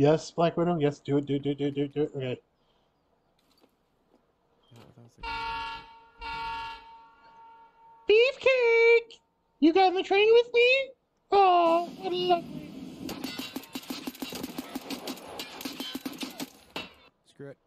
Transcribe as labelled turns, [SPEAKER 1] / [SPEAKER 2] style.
[SPEAKER 1] Yes, Black Widow. Yes, do it, do it, do it, do it, do it. Do it. Okay. Beefcake, you got on the train with me? Oh, what lovely. Screw it.